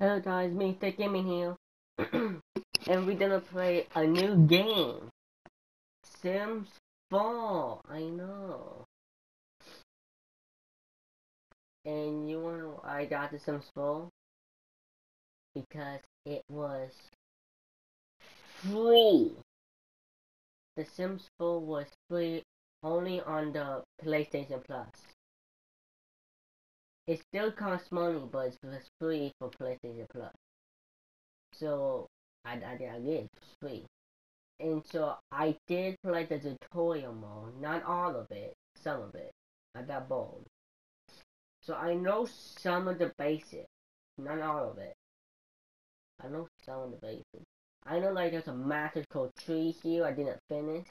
Hello guys, me Thick Gaming here. and we're gonna play a new game. Sims 4, I know. And you know I got the Sims 4? Because it was free. The Sims 4 was free only on the PlayStation Plus. It still costs money, but it's free for PlayStation Plus. So I, I, I get it free. And so I did play the tutorial mode, not all of it, some of it. I got bored, So I know some of the basics, not all of it. I know some of the basics. I know like there's a magical tree here I didn't finish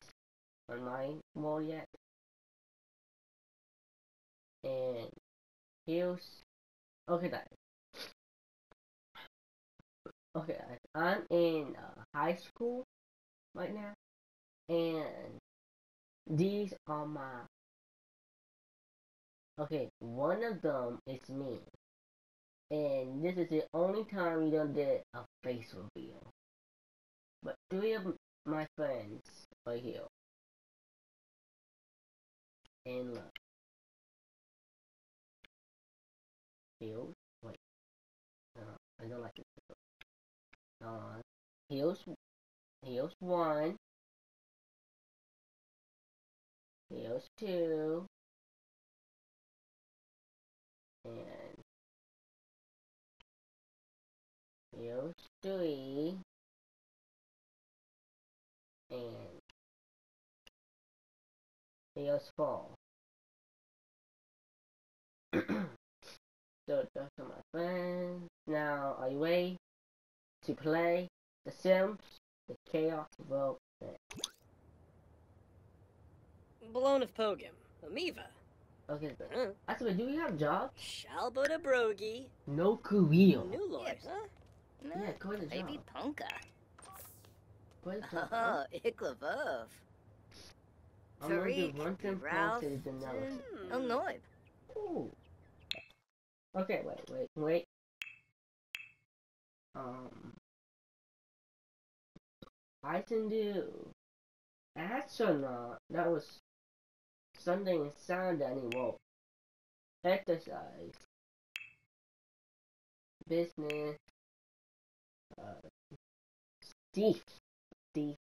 on my wall yet. And here's okay. Okay guys, I'm in uh, high school right now and these are my okay one of them is me. And this is the only time we don't get a face reveal. But three of my friends are here. And look heels wait uh, I don't like it uh, heels one. Here's two. And here's three. And here's four. so those are my friends. Now, are you ready to play The Sims? The chaos will Blown of Pogum. Amiva. Okay, then. Uh, Actually, do we have jobs? Shalbota Brogi. No career. New lawyers, huh? No, yeah, go ahead Maybe Punka. Oh, Iklavov. Tariq, Ralph, Illinois. Ooh. Okay, wait, wait, wait. Um, I can do astronaut. That was something sound anymore. Exercise. Business. Uh, thief. Thief.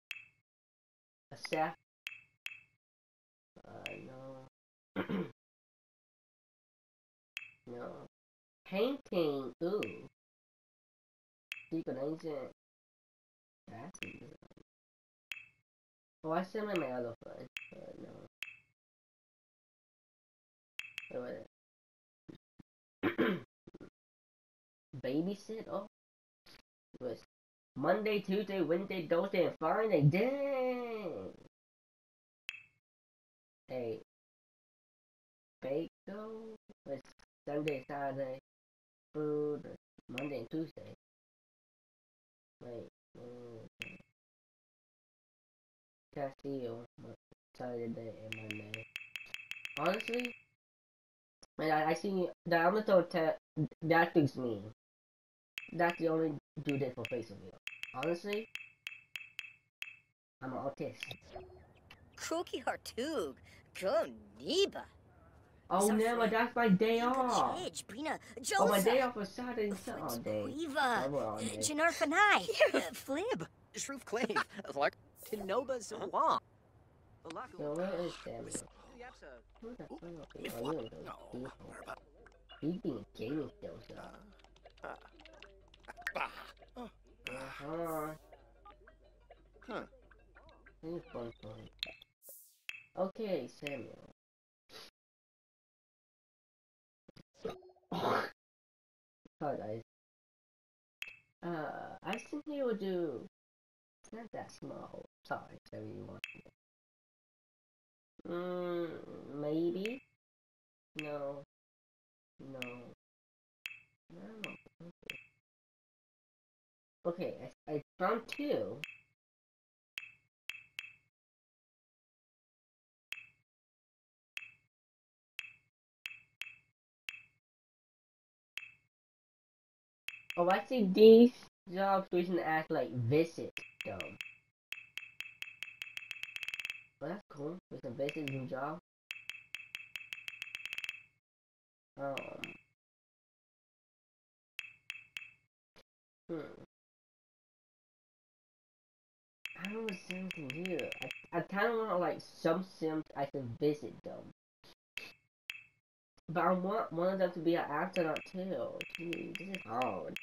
A chef. Uh, no. no. Painting. Ooh. Deep and ancient. That's Oh, I said my other friend, but no. Wait, wait. Babysit? Oh. It was Monday, Tuesday, Wednesday, Thursday, and Friday. Dang! Hey. Bako was Sunday, Saturday, food, Monday and Tuesday. Wait. Mm. Castillo Saturday and Monday. Honestly, man, I, I see that I'm gonna throw that fits me. That's the only do that for face. Honestly, I'm an autist. Kroki Hartug, go Niba. Oh no, that's my day off. Oh, my day off was Saturday and Sunday. Quiva, Janar Fanai, Flib, Shroof Clave, like Tinoba Zawan. Yo, where is Samuel? Who the fuck are oh, you? No, He's being gaming still, so. Uh-huh. Huh. Any fun for. Okay, Samuel. Guys. Uh, I think he will do. It's not that small. Sorry, whatever you want. Mm, maybe. No. No. No. Okay, I, I found two. Oh, I see these jobs reaching act like visit. Well, that's cool. It's a visit new job. Um. Hmm. I don't know what Sims can do. I, I kind of want like some Sims I can visit them. But I want one of them to be an astronaut too. Gee, this is hard.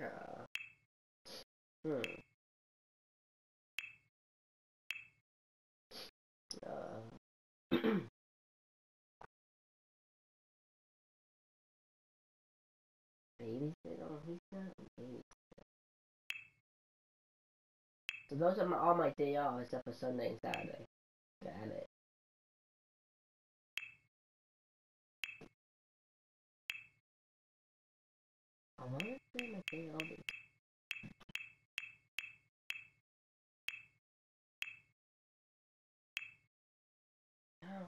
Uh, hmm. On he's. So those are my, all my day off except for Sunday and Saturday. Got it.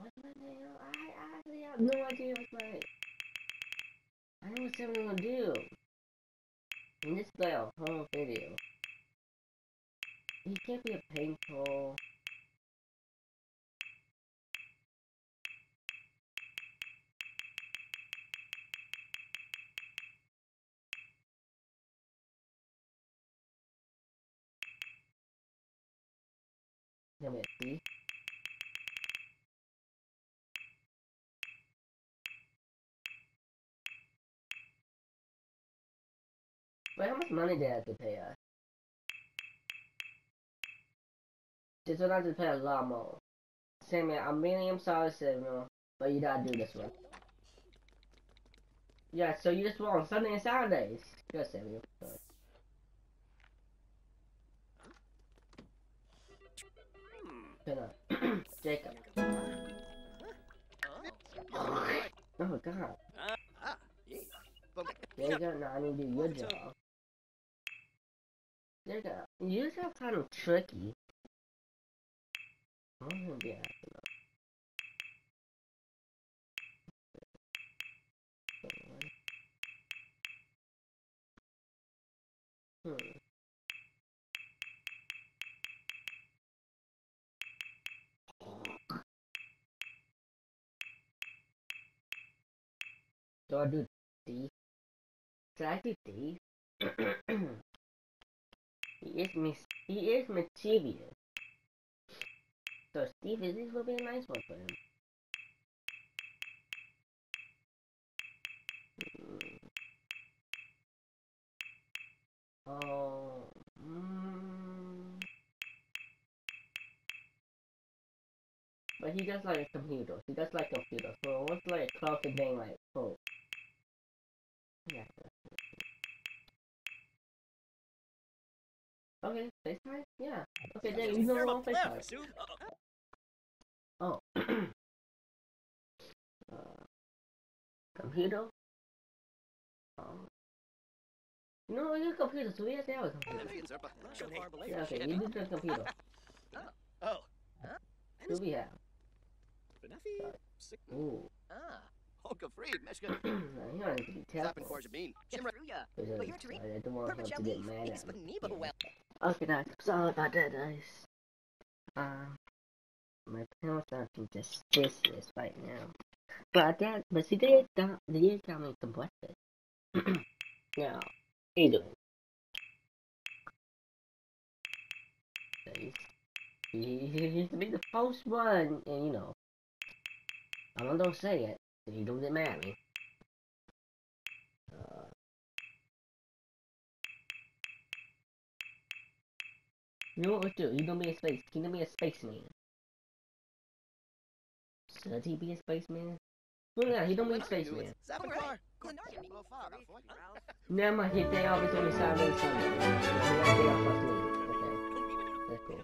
What's my day off? I, have no idea what's my I know what I'm gonna do. In this like a whole video. He can't be a painful. See. Wait, how much money did I have to pay us? This one I have to pay a lot more. Samuel, I'm really I'm sorry, Samuel, but you gotta do this one. Yeah, so you just want Sunday and Saturdays. Good, Samuel. Good. Hmm. Jacob. Oh god. Jacob, now I need to do your job. Jacob, your job kind of tricky. I'm gonna be Do I do D? Should I do D? he is mis he is mischievous. So Steve, is this will be a nice one for him. Hmm. Oh, mm. But he does like computers. He does like computers. So what's like a closer thing like oh. Yeah. Okay, FaceTime? Yeah. Okay, then you know on FaceTime. Oh. uh, computer? Oh. No, your computer, so we have to have a computer. Yeah, okay, you need the computer. Oh. Who we have? Ooh. Ah. Hoka Freed, Michigan. you don't need to be Zapping careful. Corzabine. Shimruya. Because Well, you're Tariq. I don't want him to get mad Makes at me. Well. Okay, guys, sorry about that, guys. Um, my parents are being just business right now. But that, but see, they got, they did got me some breakfast. now, how you doing? He, he, he used to be the first one, and you know, I'm not gonna say it, so you don't get mad at me. Uh, You know what we'll do? You gonna be a space. You gonna be a spaceman. Should he be a spaceman? Well, yeah, he don't be a spaceman. Never mind, his day off only. Okay,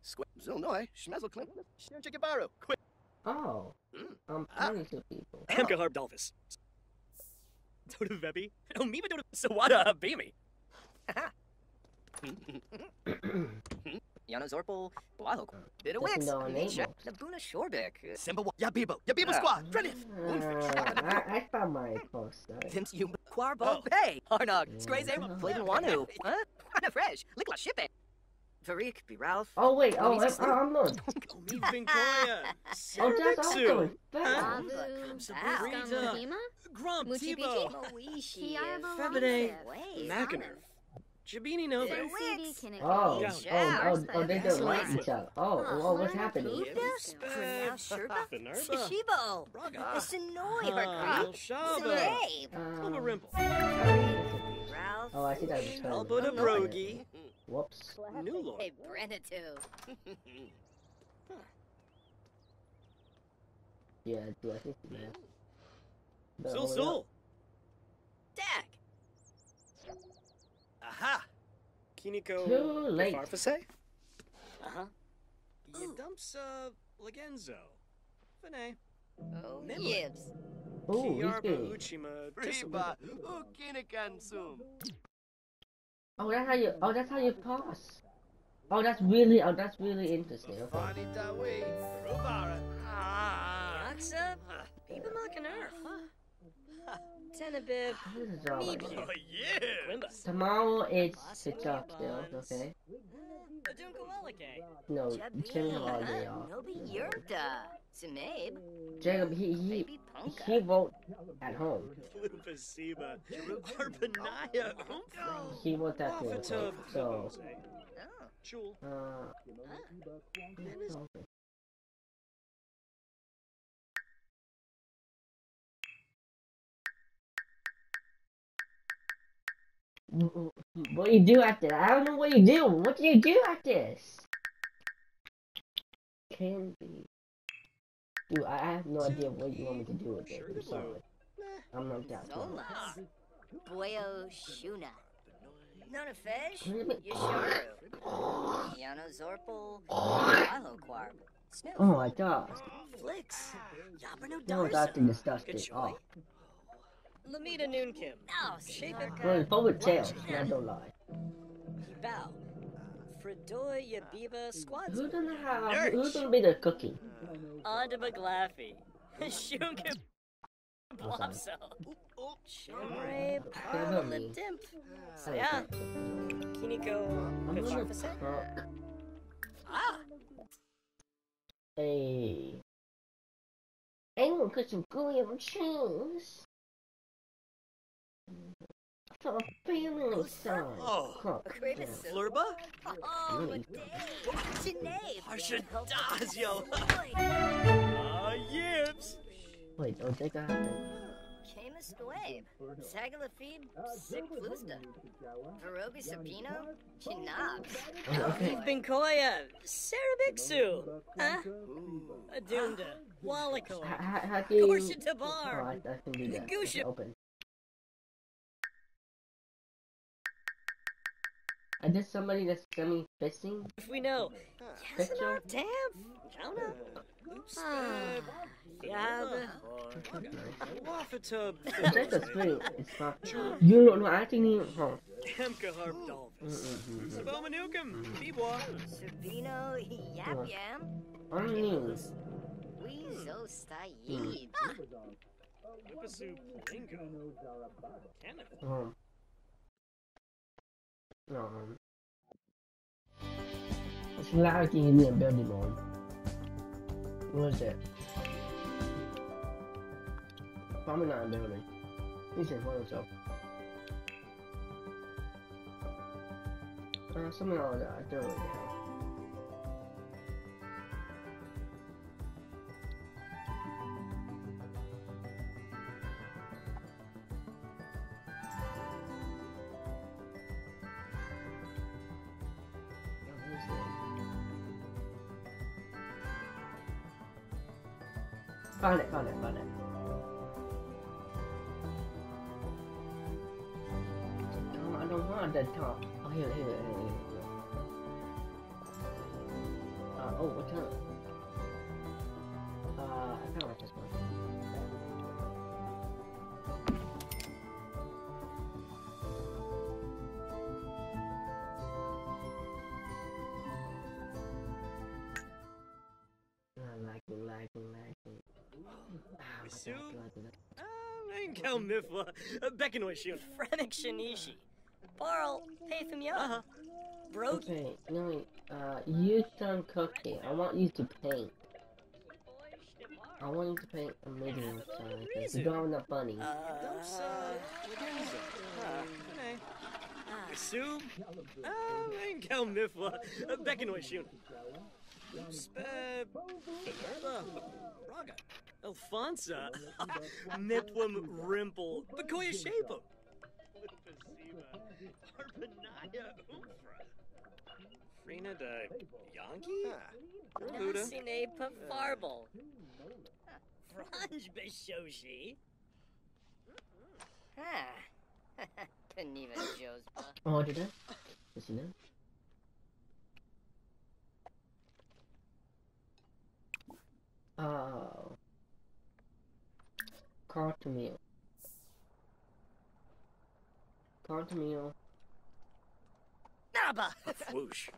that's cool. Zilnoy. Schmezel Clint. Shnurchikibaru. Quit. Oh, hmm. I'm ah. pointing to people. Hamka Harb Dolphus. Dodo Vebi. Oh, Miba Dodo Sawada uh, Habimi. Yana Zorpal, Wahoo, Bit of Doesn't Wix, know our name Nisha, was. Nabuna Shorbik, Simba, Yabibo, Yabibo Ah. Squad, Trinif, Uh, I, I found my post. Sorry. Tim's you, Quarbo, Oh. Bay, Arnog, Yeah. Uh, Scraze, Flavin Wanu, huh? Wanna Fresh, Likla Shippe, Farik, Be Ralph, Oh wait, oh, Louisa I'm, I'm not. Even Koya. Oh, that's also Sarabixu. bad. Babu, Sabrina. Skamahima, Grump, Muchibiki. Tebow. Moishi, Kiarbo, Febide, Wave, Mackiner. Jabini Nova. Bit of City, Wix, Kinnick, Oh, Yeah. oh, oh, oh, they don't like Excellent. each other. Oh, oh, oh, what's happening? Pranal Sherpa, Finerba. Shishibo, Raga. Sinoi, Harkri, Shaba. Slave, Puma Um, Rimple. Ralph, oh, I see that was spelled. Albuda Oh, no. Brogi. Whoops. New Lord. Hey, Brenatu. Yeah, do I think yeah. No, Sul no. Sul. Dak, Aha. Kiniko. Too late. Farfase. uh-huh, You dumps, uh, Legenzo. Fene. oh, Nibbler. Yibs, Ooh, he's Kiarba good. Uchima. Riba, Ukinikan Sum. Oh, that's how you. Oh, that's how you pass. Oh, that's really. Oh, that's really interesting. Okay. Fadi Dawi, Rubara. Yaksa, Biba Makaner, Tenabib, This is all right. Oh, yeah. Tomorrow it's it's up still. Okay. No, Jimmy holiday off. Nobi Yurta, Simabe, Jacob, he he Baby he wrote at home. Lupasiba. Arpanaya. He wrote that too. So, oh, uh, What do you do after that? I don't know what you do. What do you do after this? Can be. Dude, I I have no idea what you want me to do with it. I'm sorry. I'm not that smart. Zolas, Boyo Shuna, Nonafesh, Wait a minute. Yasharu, Yano Zorpal, Wahoo Quarb, Snoop, Oh my god. Flicks, ah. Yabrano No, that's Darza, disgusting. Good Oh. Lamita Noonkim. No, Shaker Well, it's forward tail. I don't lie. Bow, Fredoy Yabiba Squads, Who's gonna have? Who's gonna be the cookie? Onda Maglaffy, Shunkim I'm sorry. Blopso, Shimray, Never me. Parla Dimp, I don't Yeah. think so. Kiniko, I'm gonna Farfase, cook Ah, a. I'm gonna put some grilled cheese. For a family size. Oh. Cook. Kravis Yeah. Soup. Flurba? Oh, Really? Sinead. Arshadazio. Ah, Yibs. Wait, oh, they got it. Camus Squabe. Sagalafib. Sick Verobi Sapino. Chinab. Oh. Binkoya. Sarabixu. Huh? Adunda. Wallako. How, how, how you? Gorsha Oh, Tabar. I, I can do that. Gusha. And there's somebody that's semi fisting. If we know. Picture. Damn. Counter. Ah. Yab. Wafatub. That's a thing. It's not. You don't know. I think you. Huh. Hemka Harp Dolphins. Mm-mm-mm. Sabomanukum. Bebois. Sabino. Yap Yam. I don't know. Weezo Stayib. Lupasu Plinko. Canada. It's like in the building on. What is it? Probably not a building. He's in front of himself. Uh, something like that. I don't know. Found it, found it, found it. I don't want that top. Oh, here, here, here, here. oh, what's up? Mifwa. Beckenoy Shion. Frenik Shinishi. Barl, hey from ya. Uh-huh. Brody. Okay, no, wait, uh, use some cooking. I want you to paint. I want you to paint a medium outside. because We don't have enough bunnies. Dos, uh, Lagenza. Ah, Bene. Ah, Sue? Ah, Ein Kel Mifwa. Beckenoy Shion. Spe... Minerva. Raga. Alfonsa. Nipwam Rimple. Bakoya Shapo. Harpanaya Ufra. Frina de Yankee? Buddha. Nasine Pafarble. Franj Beshoshi. Ah. Paniva Jospa. Oh, did I? Does he know? Oh. Cartmeal. Cartmeal. Naba. Whoosh.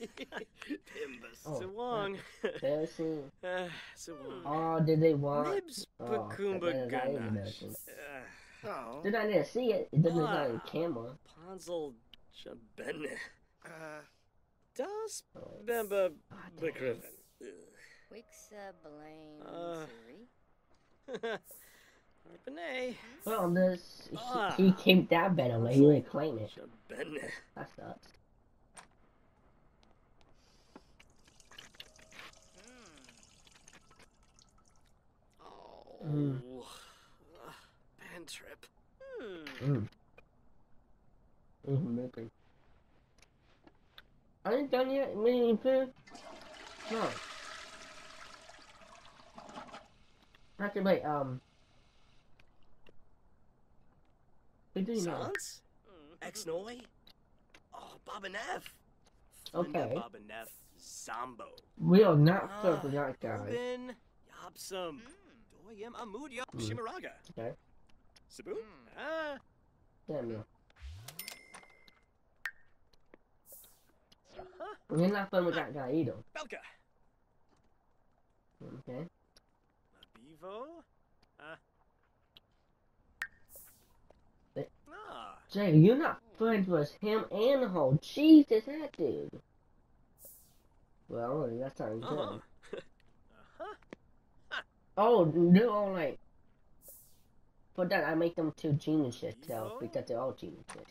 Pimbus. Oh, Sawang. Embarrassing. Uh, Sawang. Oh, did they want? Nibs Oh, Bakumba that- that is Uh, Oh. Did I didn't see it? It doesn't look Ah. on camera. Ponzel Jabene. Uh, Das Oh, Bemba ah, damn. Begriffen. Wixa Uh. Suri. Harpanay. Well, this Ah. he, he came down better, but he didn't claim it. Jabene. That sucks. Oh. Mm. Uh, band trip. Hmm. Mm. Mm-hmm, okay. I ain't done yet. Mini food. No. Actually, wait. Um. What do you know? Sans? Ex-Noy? Oh, Bob and F. Okay. Bob and F. Zombo. We are not Ah, fair for that guy. Ruben. Yopsum. Doyem Amud Yop Mm. Shimaraga. Okay. Sabu? Ah. Samuel. Uh-huh. We're not fun with that guy either. Belka. Okay. Bevo. Ah. Eh. Ah. Jay, you're not friends with him and the Jesus, that dude. Well, that sounds good. Uh-huh. Oh, they're all like. For that, I make them two geniuses, so Evo? because they're all geniuses.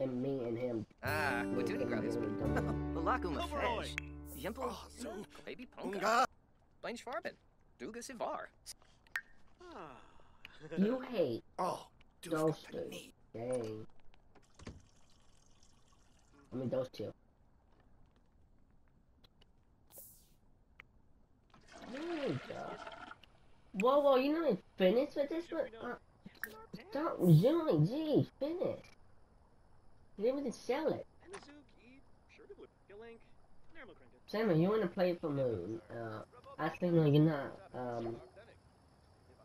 And me and him. Ah, we Watuni can Brothers. really don't- Malakuma Overroy. Fresh. Jempel. Oh, Zoom. Baby Ponka. Unga. Blaine Schwarben. Duga Sivar. Ah. You hate Oh, dude. those two. Dang. I mean, those two. There we go. Whoa, whoa, you know, finished with this one? Uh, stop zooming, geez, finish. You didn't even sell it. Samuel, you want to play for Moon? Uh, I think like, you're not. Um,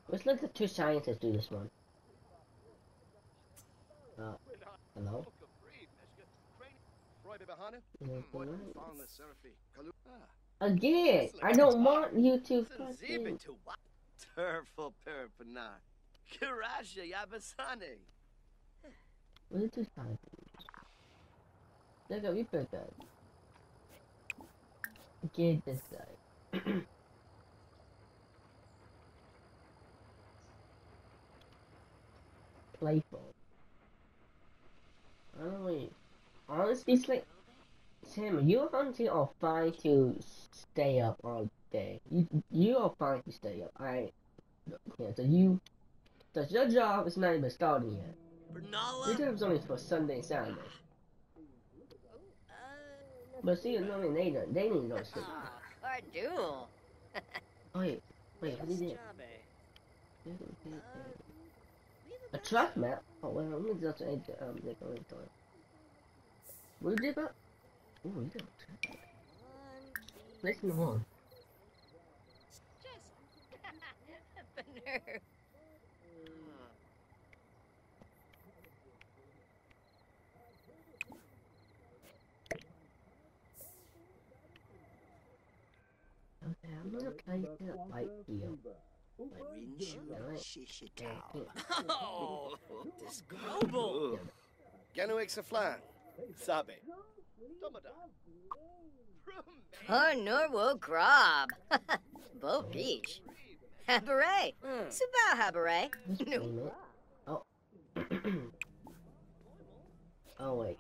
let's let the two scientists do this one. Uh, hello? Again, I don't want you to fucking. Turful perpana. Kirasha Yabasane. What two scientists? Look at you put that. Get this guy. Playful. I don't know. Honestly, it's like Sam, you're hunting or fine to stay up all day. You you are fine to stay up. I yeah. So you, does your job is not even starting yet. Your job's only for Sunday, and Saturday. But see, no, I mean, they don't. They need go to sleep. Ah, Ardul. Oh wait, wait, what is it? A truck map? Oh well, let me just add the um the going to did you about? Oh, you don't. On. Bener. Okay, I'm gonna place it right here. Oh, this global. Genuix a flan. Sabe. Domada. Har Norwo Grob. Bo. Subao Habaret. Just No. Oh. oh wait.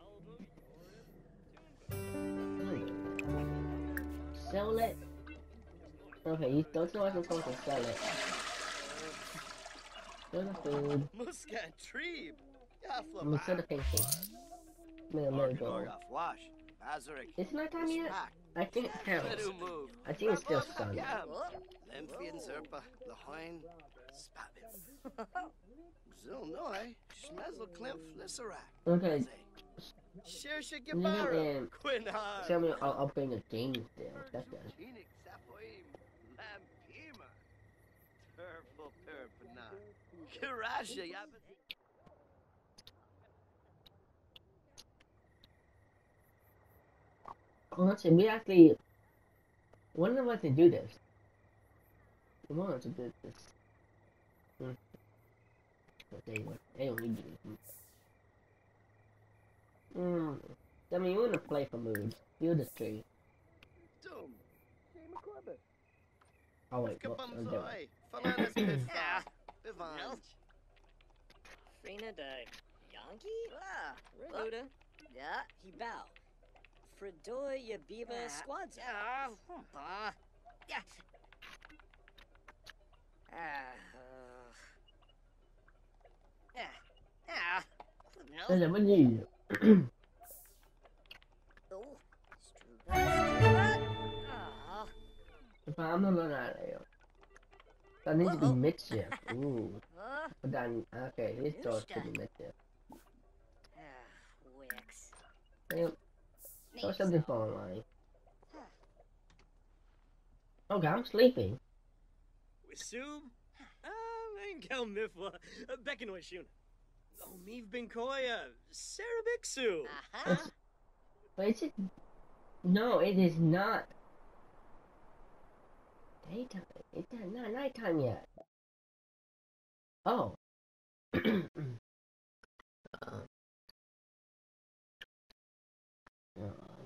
Sell it. Okay, you don't know what I'm supposed sell it. The food. Muscat Treeb. I'm gonna sell the painting. I'm gonna let it go. Wash. Azurik. It's not time yet. I think it counts. I think it's still. Lemfian Zerpa. Lahoin. Zilnoi. Schmezel. Okay, Gibara. Quinhar. tell me I'll, I'll bring a game still. That's good. Kirasha Yabba. Well, let's we actually. One of us to do this. One of us to do this. Hmm. But they, they only do this. Hmm. I mean, you want to play for mood. Feel the tree. Doom. Oh, wait. Well, I'll do it. Kabumzoi. Falanas Pitfa. Ah, Frina de Yankee? Ah, Reluda. yeah. Hibao. Fredoy Yabiba Ah, Squadza. Ah, bah. Yeah. Ah, uh, ah, ah. No. Listen, what do you Oh. Strubel. Ah. If I'm not running out of here. That needs to be Uh-oh. mid-shift. Ooh. Huh? But then, okay, this door's to be mid-shift. Ah, Wix. Damn, Throw something for online. Okay, I'm sleeping. Wisub. Ah, Mankel Mifwa. Bekanoy Shuna. Oh, Meev Benkoya. Sarabixu. Uh-huh. It's, but it's just, no, it is not daytime. It's not, nighttime yet. Oh. uh,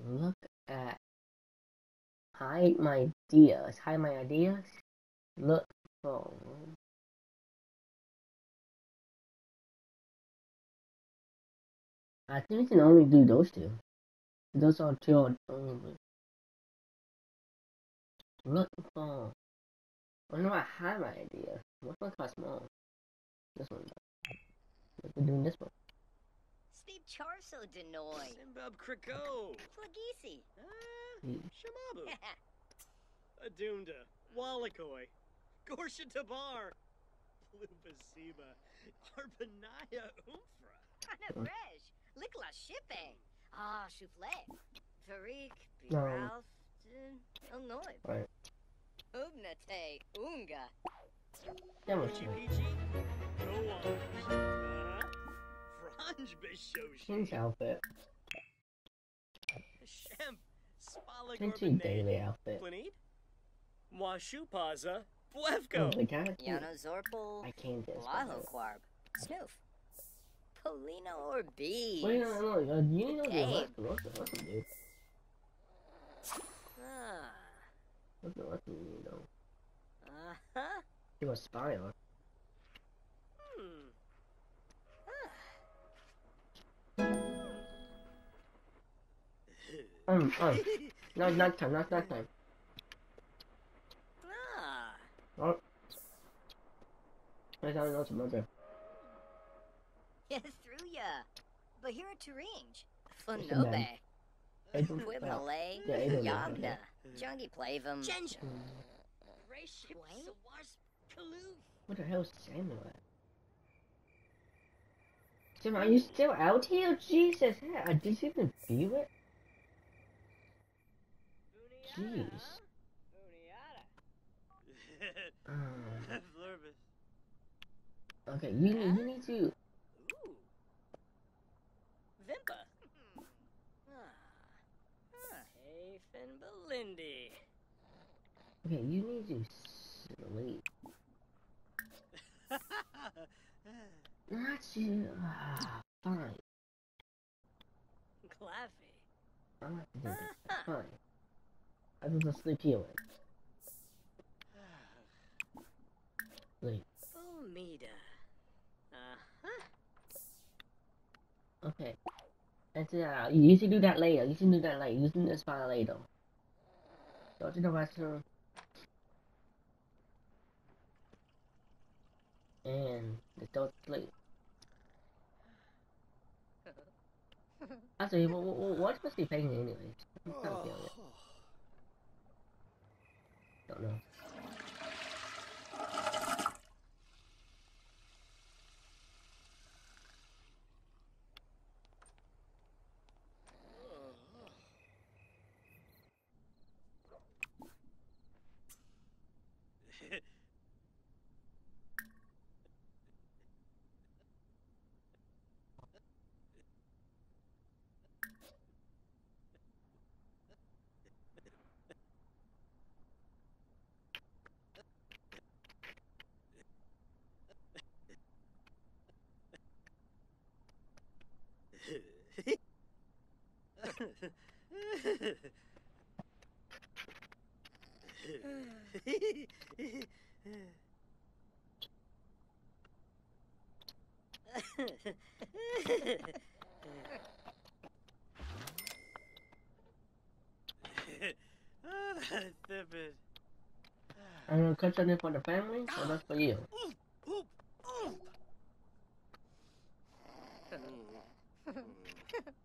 look at hide my ideas. Hide my ideas. Look for. I think we can only do those two. Those are two only. Look for. I know I have my idea. What one costs more? This one. We're doing this one. Steve Charso Denoy. Simbab Kriko. Flagisi. Ah. Shamabu. Adunda. Wallakoi. Gorsha Tabar. Lupasiba. Arpanaya Umfra. Ana Fresh. Likla Shippe. Ah, Souffle. Tariq. No. Ralph. Illinois. Right. Ubnate. Unga. That was Pichi good. Pichi. Uh, Gowan. Franj Bishoshi. King's outfit. Shemp. Spala Kinchi daily outfit. Planid. Washupaza. Oh, Buevko. the guy. Yana Zorpal. I can't just. Laho Quarb. Snoof. Polina or B. Wait, no, no, no. You know the Dave. left. What's the left one, dude? Ah. What's the left one, you know? Uh-huh. He was spy on. Hmm. Um, um. No, not time, not that time. Ah. Oh. I know what's mother. Yeah, through ya. But here at Turinge. What's the man? Funobe. Adrian- Wibale. Yeah, Yagna. Yeah. Jungie Plavum. Ginger. Mm, Raship Wait. Sawars Kaloo. What the hell is Samuel at? Sam, are you still out here? Jesus, I didn't even view it? Jeez. Um, Flurbus. okay, you need, you need to. Ooh. Vimpa. Ah. Belindi. Okay, you need to sleep. Not you. Ah, fine. Claffy. I'm not gonna do that. Fine. I just gonna sleep here. Sleep. Uh-huh. Okay. That's it. Uh, you should do that later. You should do that later. You should do this file later. Go to the restroom. And just go to sleep. Actually, what, what, what's supposed to be painting anyways? I'm kind of feeling it. Don't know. oh, that's stupid. I'm gonna cut something for the family, or that's for you?